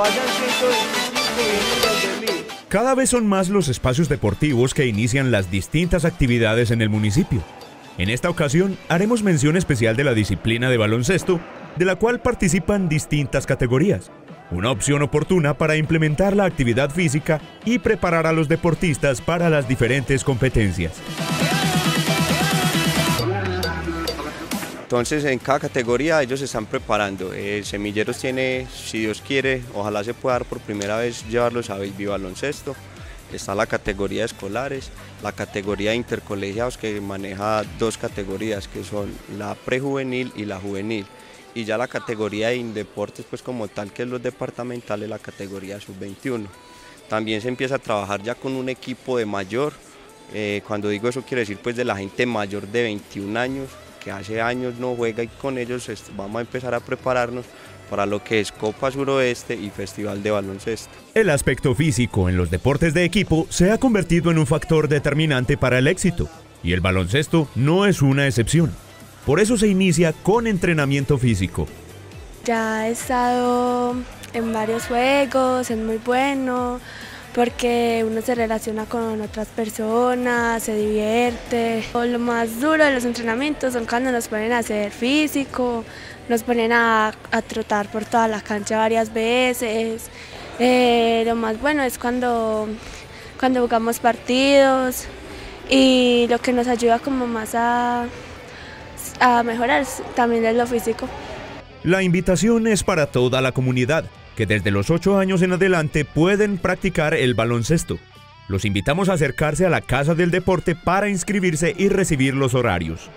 vayan 125 de mí. Cada vez son más los espacios deportivos que inician las distintas actividades en el municipio. En esta ocasión haremos mención especial de la disciplina de baloncesto, de la cual participan distintas categorías. Una opción oportuna para implementar la actividad física y preparar a los deportistas para las diferentes competencias. Entonces en cada categoría ellos se están preparando. Eh, Semilleros tiene, si Dios quiere, ojalá se pueda dar por primera vez llevarlos a baby baloncesto. Está la categoría de escolares, la categoría de intercolegiados que maneja dos categorías que son la prejuvenil y la juvenil. Y ya la categoría de deportes pues como tal que es los departamentales, la categoría sub-21. También se empieza a trabajar ya con un equipo de mayor. Eh, cuando digo eso quiero decir pues de la gente mayor de 21 años que hace años no juega y con ellos vamos a empezar a prepararnos para lo que es Copa Suroeste y Festival de Baloncesto. El aspecto físico en los deportes de equipo se ha convertido en un factor determinante para el éxito, y el baloncesto no es una excepción. Por eso se inicia con entrenamiento físico. Ya he estado en varios juegos, es muy bueno, porque uno se relaciona con otras personas, se divierte. Lo más duro de los entrenamientos son cuando nos ponen a hacer físico, nos ponen a, trotar por toda la cancha varias veces. Eh, lo más bueno es cuando, cuando jugamos partidos y lo que nos ayuda como más a, a mejorar también es lo físico. La invitación es para toda la comunidad que desde los 8 años en adelante pueden practicar el baloncesto. Los invitamos a acercarse a la Casa del Deporte para inscribirse y recibir los horarios.